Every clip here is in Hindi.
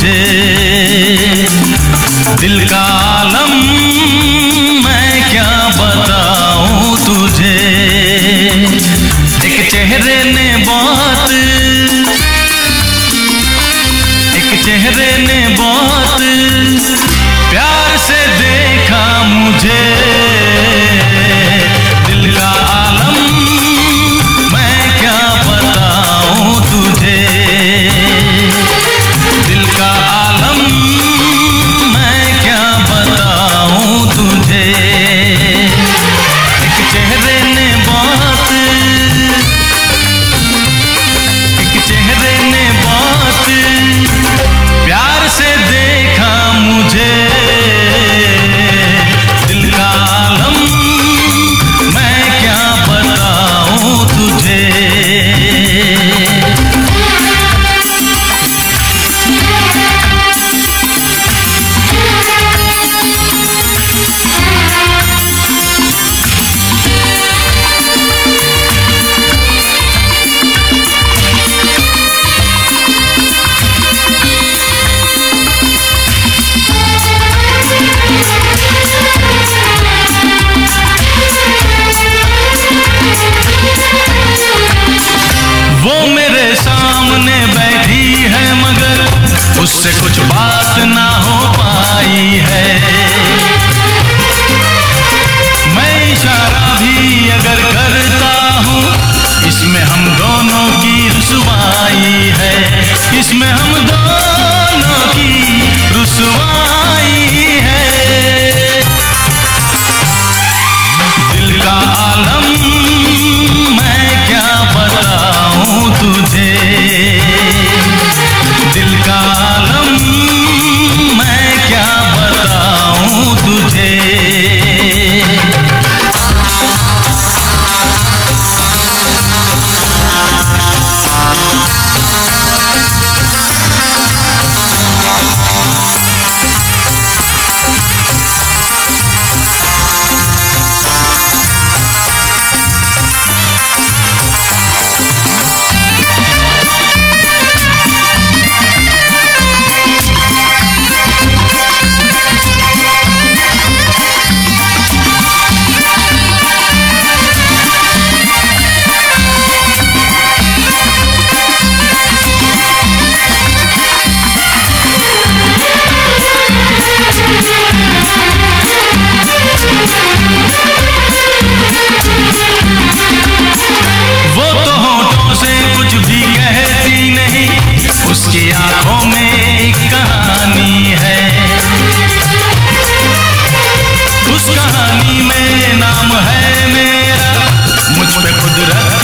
मुझे। दिल का आलम मैं क्या बताऊँ तुझे? एक चेहरे ने बहुत एक चेहरे ने बहुत प्यार से देखा मुझे। उस कहानी में नाम है मेरा। मुझ पे कुदरत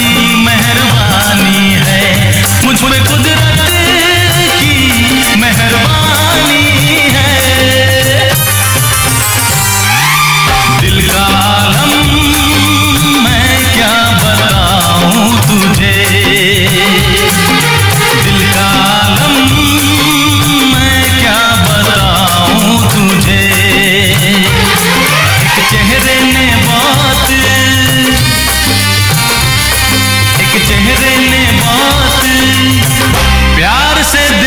se